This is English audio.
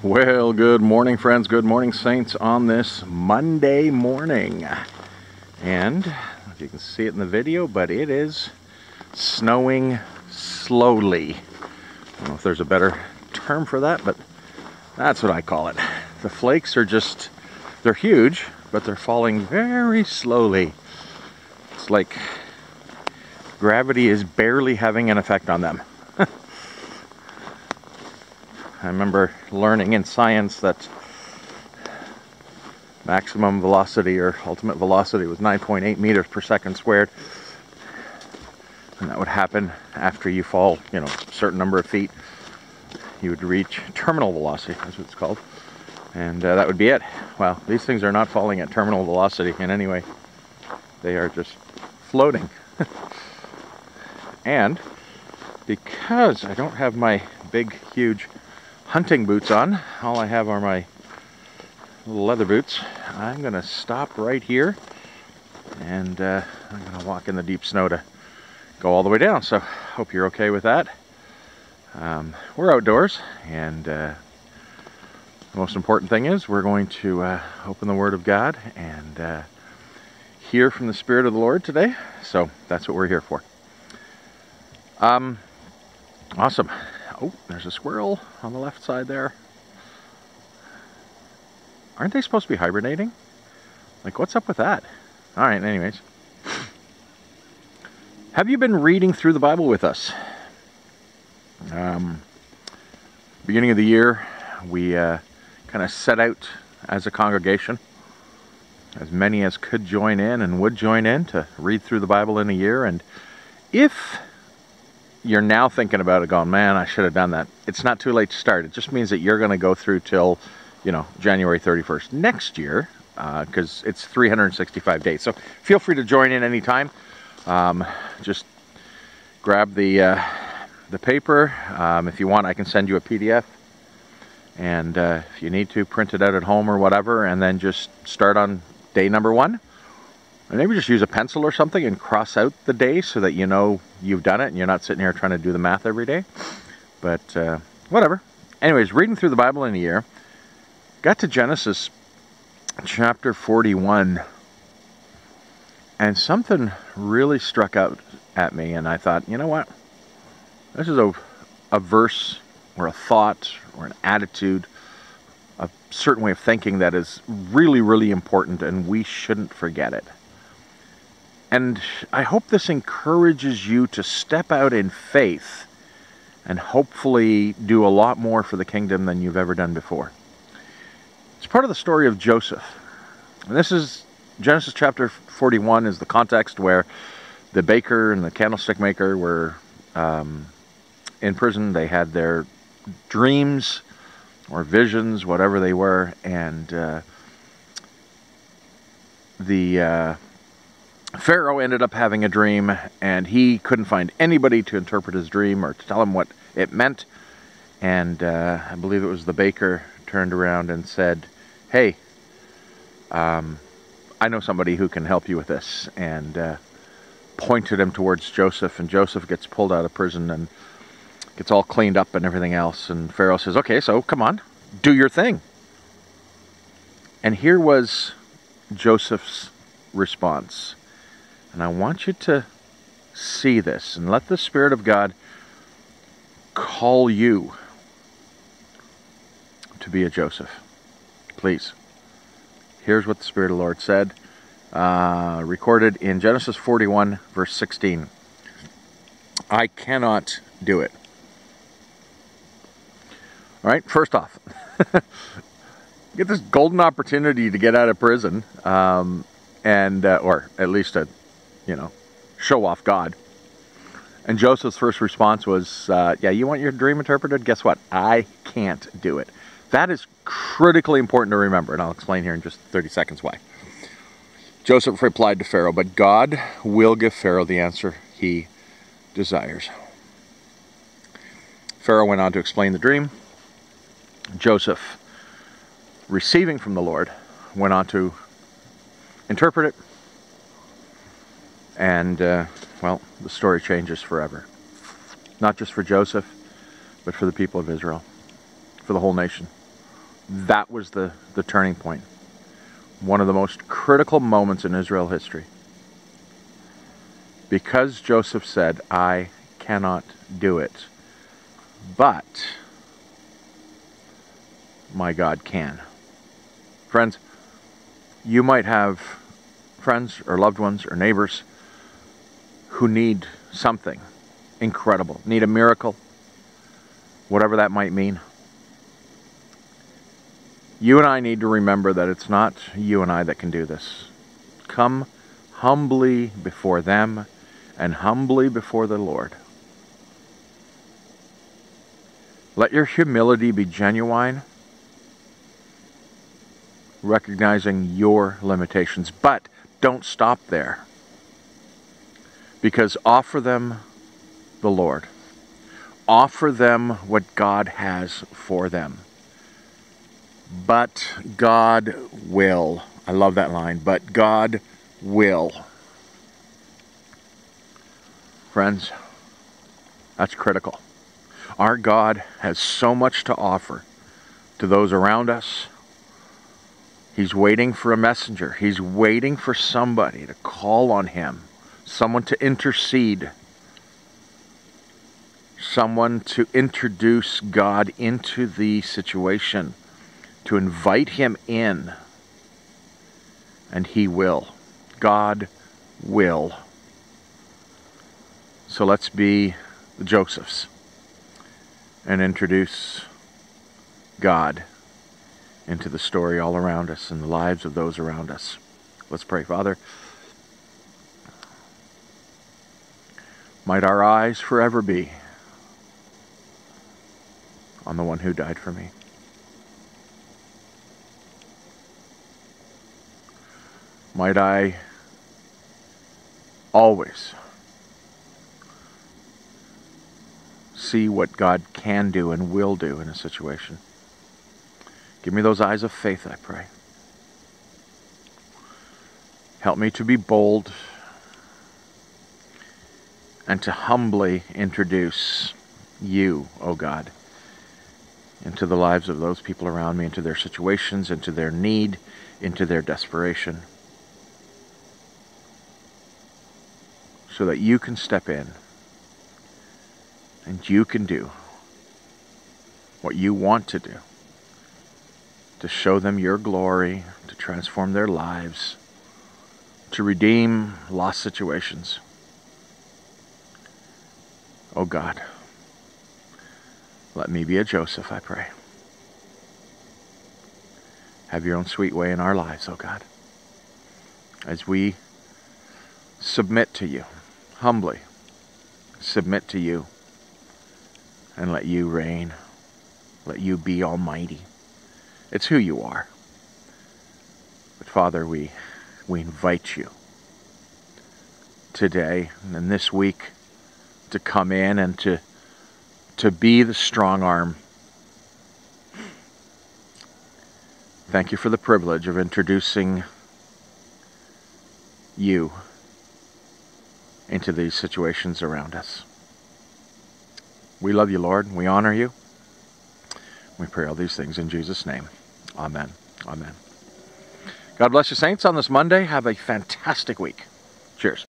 Well, good morning, friends. Good morning, saints, on this Monday morning. And if you can see it in the video, but it is snowing slowly. I don't know if there's a better term for that, but that's what I call it. The flakes are just, they're huge, but they're falling very slowly. It's like gravity is barely having an effect on them. I remember learning in science that maximum velocity or ultimate velocity was 9.8 meters per second squared. And that would happen after you fall, you know, a certain number of feet. You would reach terminal velocity, that's what it's called. And uh, that would be it. Well, these things are not falling at terminal velocity in any way. They are just floating. and because I don't have my big, huge hunting boots on. All I have are my leather boots. I'm going to stop right here and uh, I'm going to walk in the deep snow to go all the way down. So hope you're okay with that. Um, we're outdoors and uh, the most important thing is we're going to uh, open the Word of God and uh, hear from the Spirit of the Lord today. So that's what we're here for. Um, awesome. Oh, there's a squirrel on the left side there. Aren't they supposed to be hibernating? Like, what's up with that? All right, anyways. Have you been reading through the Bible with us? Um, beginning of the year, we uh, kind of set out as a congregation, as many as could join in and would join in to read through the Bible in a year. And if you're now thinking about it going, man, I should have done that. It's not too late to start. It just means that you're going to go through till, you know, January 31st next year because uh, it's 365 days. So feel free to join in anytime. Um, just grab the, uh, the paper. Um, if you want, I can send you a PDF. And uh, if you need to, print it out at home or whatever, and then just start on day number one. And maybe just use a pencil or something and cross out the day so that you know you've done it and you're not sitting here trying to do the math every day. But uh, whatever. Anyways, reading through the Bible in a year, got to Genesis chapter 41, and something really struck out at me, and I thought, you know what? This is a, a verse or a thought or an attitude, a certain way of thinking that is really, really important, and we shouldn't forget it. And I hope this encourages you to step out in faith and hopefully do a lot more for the kingdom than you've ever done before. It's part of the story of Joseph. And this is Genesis chapter 41 is the context where the baker and the candlestick maker were um, in prison. They had their dreams or visions, whatever they were, and uh, the uh, Pharaoh ended up having a dream, and he couldn't find anybody to interpret his dream or to tell him what it meant. And uh, I believe it was the baker turned around and said, Hey, um, I know somebody who can help you with this. And uh, pointed him towards Joseph, and Joseph gets pulled out of prison and gets all cleaned up and everything else. And Pharaoh says, Okay, so come on, do your thing. And here was Joseph's response. And I want you to see this and let the Spirit of God call you to be a Joseph. Please. Here's what the Spirit of the Lord said, uh, recorded in Genesis 41, verse 16. I cannot do it. All right, first off, get this golden opportunity to get out of prison, um, and uh, or at least a you know, show off God. And Joseph's first response was, uh, Yeah, you want your dream interpreted? Guess what? I can't do it. That is critically important to remember, and I'll explain here in just 30 seconds why. Joseph replied to Pharaoh, But God will give Pharaoh the answer he desires. Pharaoh went on to explain the dream. Joseph, receiving from the Lord, went on to interpret it and, uh, well, the story changes forever. Not just for Joseph, but for the people of Israel, for the whole nation. that was the, the turning point. One of the most critical moments in Israel history. Because Joseph said, I cannot do it, but my God can. Friends, you might have friends or loved ones or neighbors who need something incredible, need a miracle, whatever that might mean. You and I need to remember that it's not you and I that can do this. Come humbly before them and humbly before the Lord. Let your humility be genuine, recognizing your limitations, but don't stop there. Because offer them the Lord. Offer them what God has for them. But God will. I love that line. But God will. Friends, that's critical. Our God has so much to offer to those around us. He's waiting for a messenger. He's waiting for somebody to call on him, someone to intercede, someone to introduce God into the situation to invite him in, and he will. God will. So let's be the Josephs and introduce God into the story all around us and the lives of those around us. Let's pray, Father. Might our eyes forever be on the one who died for me. might I always see what God can do and will do in a situation. Give me those eyes of faith, I pray. Help me to be bold and to humbly introduce you, O oh God, into the lives of those people around me, into their situations, into their need, into their desperation. so that you can step in and you can do what you want to do to show them your glory, to transform their lives, to redeem lost situations. Oh God, let me be a Joseph, I pray. Have your own sweet way in our lives, oh God, as we submit to you humbly submit to you and let you reign. Let you be almighty. It's who you are. But Father, we, we invite you today and this week to come in and to, to be the strong arm. Thank you for the privilege of introducing you into these situations around us. We love you, Lord. We honor you. We pray all these things in Jesus' name. Amen. Amen. God bless you, saints, on this Monday. Have a fantastic week. Cheers.